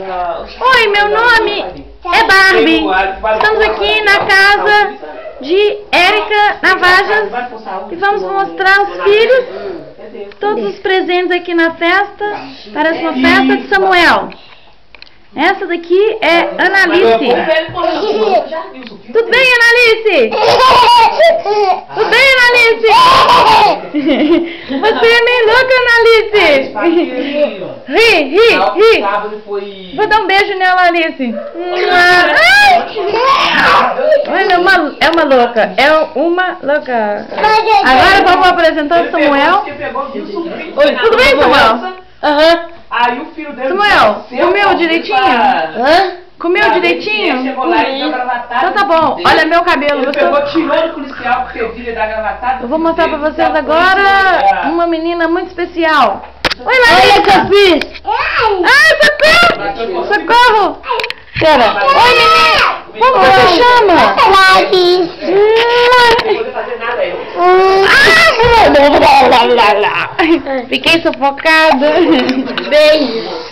Oi, meu nome é Barbie. Estamos aqui na casa de Érica Navajas e vamos mostrar os filhos, todos os presentes aqui na festa. Parece uma festa de Samuel. Essa daqui é Analice. Tudo bem, Analice? Tudo bem, Analice? Você é meio louca, Analice. Ri, ri, ri. Vou dar um beijo nela, Analice. Ai, é uma, é uma louca. É uma louca. Agora vamos apresentar o Samuel. Oi, tudo bem, Samuel? Aham. Aí o filho dele Samuel, comeu direitinho? Hã? Comeu direitinho? Chegou lá e deu gravatada. Então tá bom. Olha meu cabelo. Ele pegou, tirou do policial porque viu ele dar gravatada. Eu vou mostrar pra vocês Então, agora foi- uma menina muito especial. Oi, Olha Larissa! que eu fiz! Ai, socorro! Socorro! Pera. Oi, menina! Como você chama? Laris! Não podia fazer nada aí. Fiquei sufocada. Beijo!